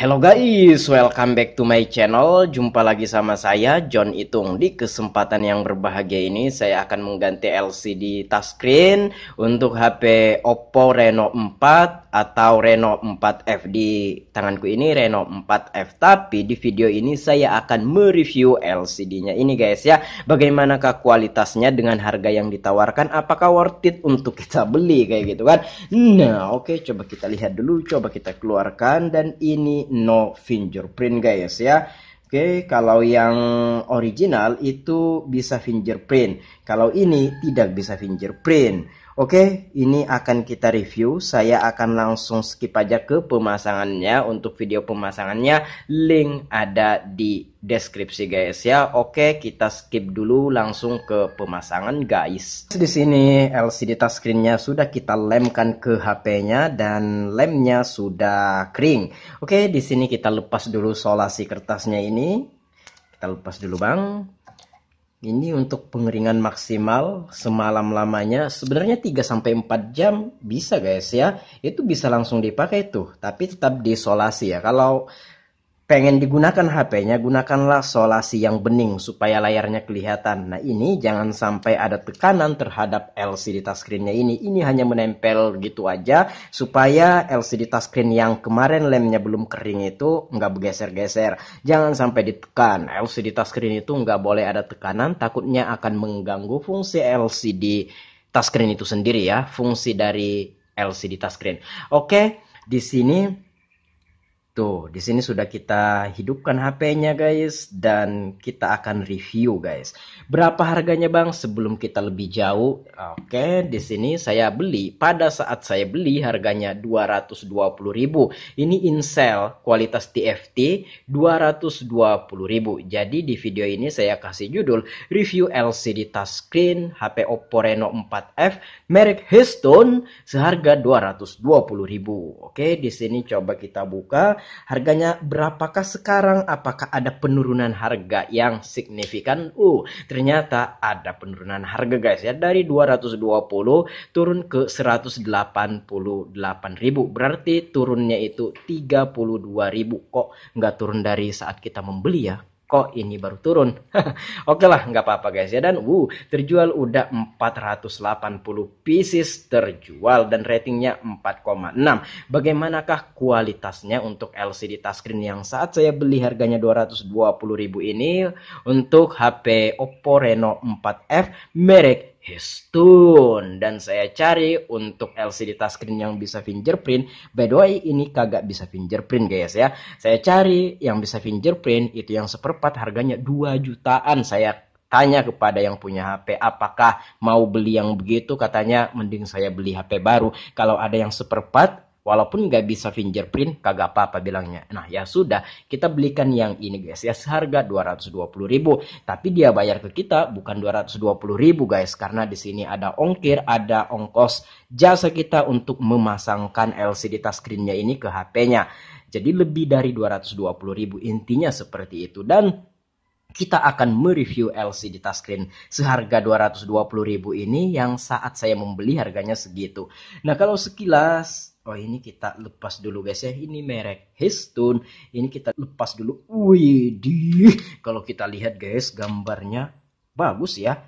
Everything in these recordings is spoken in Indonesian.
Hello guys, welcome back to my channel. Jumpa lagi sama saya John Itung. Di kesempatan yang berbahagia ini saya akan mengganti LCD touchscreen untuk HP Oppo Reno 4 atau Reno 4F di tanganku ini Reno 4F. Tapi di video ini saya akan mereview LCD-nya ini guys ya. Bagaimanakah kualitasnya dengan harga yang ditawarkan? Apakah worth it untuk kita beli kayak gitu kan? Nah, oke okay, coba kita lihat dulu, coba kita keluarkan dan ini no fingerprint guys ya. Oke, kalau yang original itu bisa fingerprint. Kalau ini tidak bisa fingerprint. Oke, ini akan kita review. Saya akan langsung skip aja ke pemasangannya. Untuk video pemasangannya, link ada di deskripsi guys ya. Oke, kita skip dulu langsung ke pemasangan guys. Di sini LCD touchscreen-nya sudah kita lemkan ke HP-nya dan lemnya sudah kering. Oke, di sini kita lepas dulu solasi kertasnya ini. Kita lepas dulu, Bang. Ini untuk pengeringan maksimal semalam lamanya sebenarnya 3 sampai 4 jam bisa guys ya. Itu bisa langsung dipakai tuh, tapi tetap diisolasi ya. Kalau pengen digunakan HP-nya, gunakanlah solasi yang bening supaya layarnya kelihatan. Nah ini jangan sampai ada tekanan terhadap LCD touchscreen-nya ini. Ini hanya menempel gitu aja supaya LCD touchscreen yang kemarin lemnya belum kering itu nggak bergeser-geser. Jangan sampai ditekan. LCD touchscreen itu nggak boleh ada tekanan, takutnya akan mengganggu fungsi LCD touchscreen itu sendiri ya, fungsi dari LCD touchscreen. Oke, di sini Tuh, di sini sudah kita hidupkan HP-nya guys dan kita akan review guys. Berapa harganya Bang sebelum kita lebih jauh? Oke, di sini saya beli. Pada saat saya beli harganya 220.000. Ini Incel kualitas TFT 220.000. Jadi di video ini saya kasih judul review LCD touchscreen HP Oppo Reno 4F merek Hestone seharga 220.000. Oke, di sini coba kita buka harganya berapakah sekarang? Apakah ada penurunan harga yang signifikan? Uh, ternyata ada penurunan harga guys ya dari 220 turun ke 188.000. Berarti turunnya itu 32.000 kok nggak turun dari saat kita membeli ya kok ini baru turun. Oke lah, nggak apa-apa guys ya. Dan uh, terjual udah 480 pieces terjual dan ratingnya 4,6. Bagaimanakah kualitasnya untuk LCD touchscreen yang saat saya beli harganya 220.000 ini untuk HP Oppo Reno 4F merek Histone dan saya cari untuk LCD touchscreen yang bisa fingerprint. By the way ini kagak bisa fingerprint guys ya. Saya cari yang bisa fingerprint itu yang seperempat harganya 2 jutaan. Saya tanya kepada yang punya HP apakah mau beli yang begitu? Katanya mending saya beli HP baru. Kalau ada yang seperempat Walaupun nggak bisa fingerprint, kagak apa-apa bilangnya. Nah ya sudah, kita belikan yang ini guys ya seharga 220 ribu. Tapi dia bayar ke kita bukan 220 ribu guys, karena di sini ada ongkir, ada ongkos jasa kita untuk memasangkan LCD touchscreen-nya ini ke HP-nya. Jadi lebih dari 220 ribu intinya seperti itu dan kita akan mereview LCD touchscreen seharga 220 ribu ini yang saat saya membeli harganya segitu. Nah kalau sekilas Oh ini kita lepas dulu guys ya. Ini merek Histone. Ini kita lepas dulu. Wih, kalau kita lihat guys gambarnya bagus ya.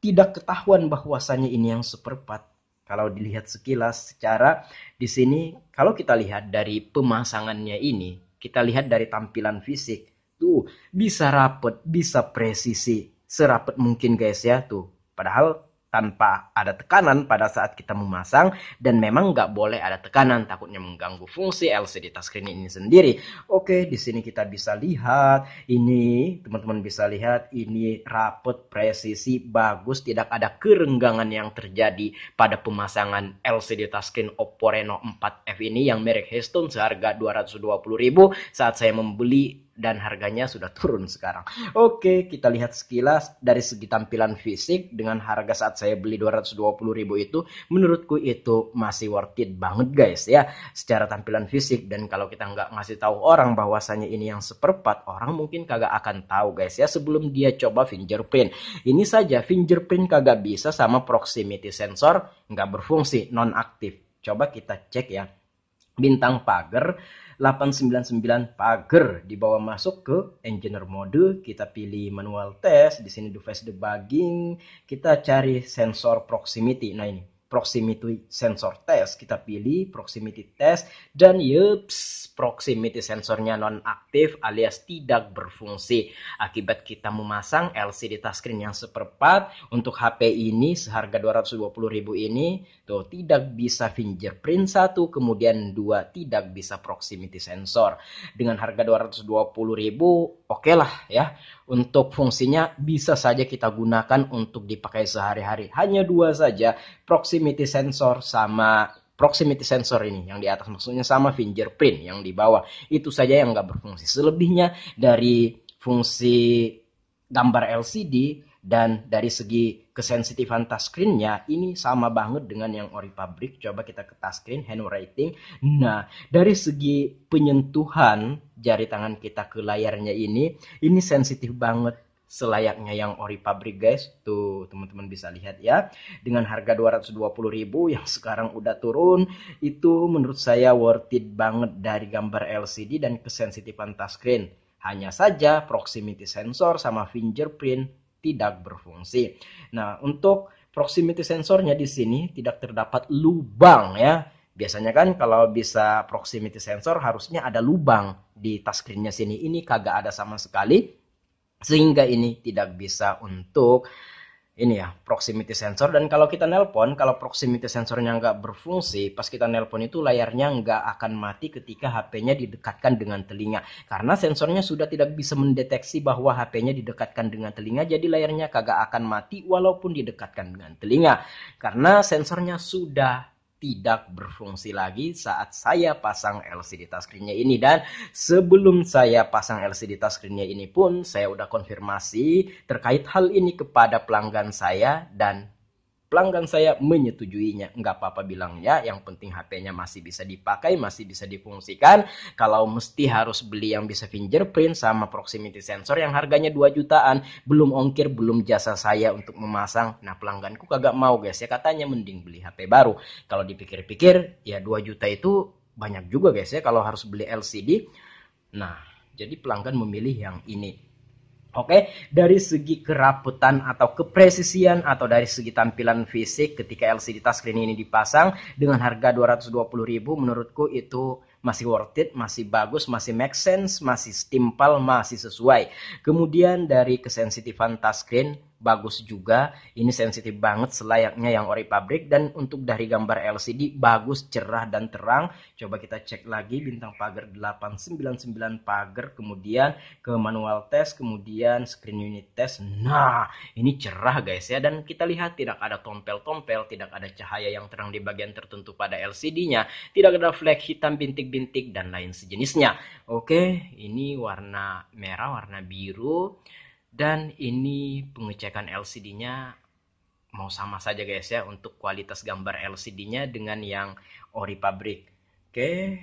Tidak ketahuan bahwasannya ini yang seperempat. Kalau dilihat sekilas secara di sini kalau kita lihat dari pemasangannya ini, kita lihat dari tampilan fisik tuh bisa rapet, bisa presisi, serapet mungkin guys ya tuh. Padahal tanpa ada tekanan pada saat kita memasang dan memang nggak boleh ada tekanan takutnya mengganggu fungsi LCD touchscreen ini sendiri. Oke, di sini kita bisa lihat ini teman-teman bisa lihat ini rapet presisi bagus tidak ada kerenggangan yang terjadi pada pemasangan LCD touchscreen Oppo Reno 4F ini yang merek Hestone seharga 220.000 saat saya membeli dan harganya sudah turun sekarang. Oke, kita lihat sekilas dari segi tampilan fisik dengan harga saat saya beli 220 ribu itu menurutku itu masih worth it banget guys ya secara tampilan fisik dan kalau kita nggak ngasih tahu orang bahwasannya ini yang seperempat orang mungkin kagak akan tahu guys ya sebelum dia coba fingerprint. Ini saja fingerprint kagak bisa sama proximity sensor nggak berfungsi non aktif. Coba kita cek ya bintang pagar 899 pagar dibawa masuk ke engineer mode. Kita pilih manual test di sini device debugging. Kita cari sensor proximity. Nah ini proximity sensor test. Kita pilih proximity test dan yups proximity sensornya non aktif alias tidak berfungsi. Akibat kita memasang LCD touchscreen yang seperempat untuk HP ini seharga 220.000 ini tuh tidak bisa fingerprint satu kemudian dua tidak bisa proximity sensor. Dengan harga 220.000 oke okay lah ya untuk fungsinya bisa saja kita gunakan untuk dipakai sehari-hari. Hanya dua saja, proximity sensor sama proximity sensor ini yang di atas maksudnya sama fingerprint yang di bawah itu saja yang nggak berfungsi selebihnya dari fungsi gambar LCD dan dari segi kesensitifan touchscreen-nya ini sama banget dengan yang ori pabrik. Coba kita ke touchscreen handwriting. Nah, dari segi penyentuhan jari tangan kita ke layarnya ini, ini sensitif banget selayaknya yang ori pabrik guys tuh teman-teman bisa lihat ya dengan harga 220.000 yang sekarang udah turun itu menurut saya worth it banget dari gambar LCD dan kesensitifan touchscreen hanya saja proximity sensor sama fingerprint tidak berfungsi. Nah, untuk proximity sensornya di sini tidak terdapat lubang ya. Biasanya kan kalau bisa proximity sensor harusnya ada lubang di touchscreennya sini. Ini kagak ada sama sekali. Sehingga ini tidak bisa untuk ini ya proximity sensor. Dan kalau kita nelpon kalau proximity sensornya nggak berfungsi pas kita nelpon itu layarnya nggak akan mati ketika HP-nya didekatkan dengan telinga. Karena sensornya sudah tidak bisa mendeteksi bahwa HP-nya didekatkan dengan telinga jadi layarnya kagak akan mati walaupun didekatkan dengan telinga. Karena sensornya sudah tidak berfungsi lagi saat saya pasang LCD touchscreen-nya ini. Dan sebelum saya pasang LCD touchscreen-nya ini pun saya udah konfirmasi terkait hal ini kepada pelanggan saya dan pelanggan saya menyetujuinya. Nggak apa-apa bilang ya, yang penting HP-nya masih bisa dipakai, masih bisa difungsikan. Kalau mesti harus beli yang bisa fingerprint sama proximity sensor yang harganya 2 jutaan, belum ongkir, belum jasa saya untuk memasang. Nah pelangganku kagak mau guys ya, katanya mending beli HP baru. Kalau dipikir-pikir ya 2 juta itu banyak juga guys ya kalau harus beli LCD. Nah, jadi pelanggan memilih yang ini. Oke, dari segi keraputan atau kepresisian atau dari segi tampilan fisik ketika LCD touchscreen ini dipasang dengan harga 220.000 menurutku itu masih worth it, masih bagus, masih make sense, masih stimpal, masih sesuai. Kemudian dari kesensitifan touchscreen bagus juga. Ini sensitif banget selayaknya yang ori pabrik dan untuk dari gambar LCD bagus, cerah dan terang. Coba kita cek lagi bintang pagar 899 pagar kemudian ke manual test, kemudian screen unit test. Nah, ini cerah guys ya dan kita lihat tidak ada tompel-tompel, tidak ada cahaya yang terang di bagian tertentu pada LCD-nya, tidak ada flag hitam bintik-bintik dan lain sejenisnya. Oke, ini warna merah, warna biru dan ini pengecekan LCD-nya mau sama saja guys ya untuk kualitas gambar LCD-nya dengan yang ori pabrik. Oke.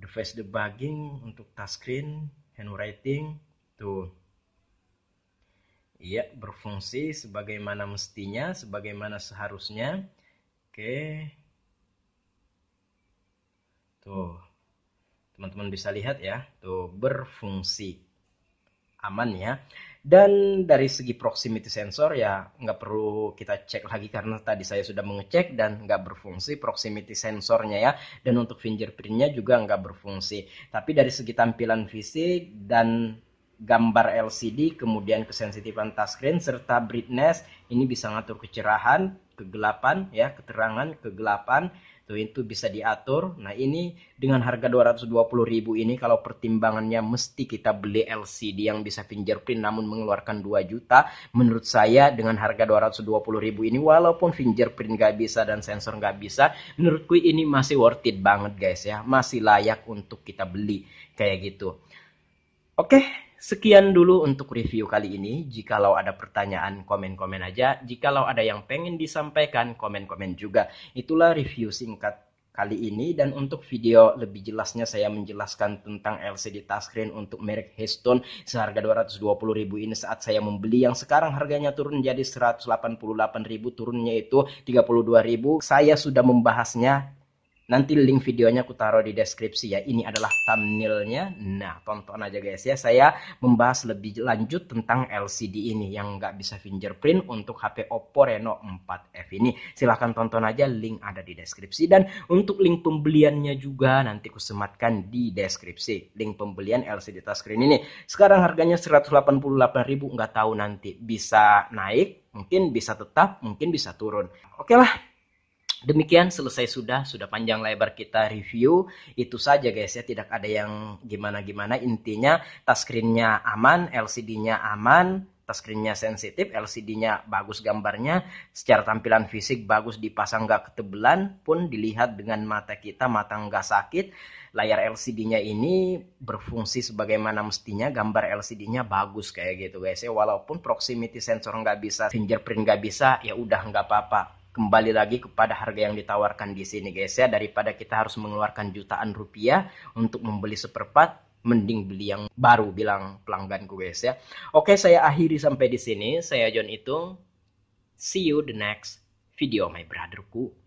Device debugging untuk touchscreen, handwriting tuh. Iya, berfungsi sebagaimana mestinya, sebagaimana seharusnya. Oke. Tuh. Teman-teman bisa lihat ya, tuh berfungsi aman ya. Dan dari segi proximity sensor ya nggak perlu kita cek lagi karena tadi saya sudah mengecek dan nggak berfungsi proximity sensornya ya. Dan untuk fingerprintnya juga nggak berfungsi. Tapi dari segi tampilan fisik dan gambar LCD, kemudian kesensitifan touchscreen serta brightness ini bisa ngatur kecerahan, kegelapan ya, keterangan, kegelapan Tuh itu bisa diatur. Nah, ini dengan harga 220.000 ini kalau pertimbangannya mesti kita beli LCD yang bisa fingerprint namun mengeluarkan 2 juta, menurut saya dengan harga 220.000 ini walaupun fingerprint nggak bisa dan sensor nggak bisa, menurutku ini masih worth it banget guys ya. Masih layak untuk kita beli kayak gitu. Oke, Sekian dulu untuk review kali ini. Jikalau ada pertanyaan, komen-komen aja. Jikalau ada yang pengen disampaikan, komen-komen juga. Itulah review singkat kali ini dan untuk video lebih jelasnya saya menjelaskan tentang LCD touchscreen untuk merek Heston seharga 220.000 ini saat saya membeli yang sekarang harganya turun jadi 188.000 turunnya itu 32.000 saya sudah membahasnya Nanti link videonya aku taruh di deskripsi ya. Ini adalah thumbnailnya. Nah, tonton aja guys ya. Saya membahas lebih lanjut tentang LCD ini yang nggak bisa fingerprint untuk HP Oppo Reno 4F ini. Silahkan tonton aja, link ada di deskripsi. Dan untuk link pembeliannya juga nanti aku sematkan di deskripsi. Link pembelian LCD touchscreen ini. Sekarang harganya 188.000, nggak tahu nanti bisa naik, mungkin bisa tetap, mungkin bisa turun. Oke lah, Demikian selesai sudah, sudah panjang lebar kita review. Itu saja guys ya, tidak ada yang gimana-gimana. Intinya touchscreen-nya aman, LCD-nya aman, touchscreen-nya sensitif, LCD-nya bagus gambarnya, secara tampilan fisik bagus dipasang nggak ketebelan pun dilihat dengan mata kita, mata nggak sakit. Layar LCD-nya ini berfungsi sebagaimana mestinya, gambar LCD-nya bagus kayak gitu guys ya. Walaupun proximity sensor nggak bisa, fingerprint nggak bisa, ya udah nggak apa-apa kembali lagi kepada harga yang ditawarkan di sini guys ya. Daripada kita harus mengeluarkan jutaan rupiah untuk membeli seperempat mending beli yang baru bilang pelangganku guys ya. Oke saya akhiri sampai di sini. Saya John Itung. See you the next video my brotherku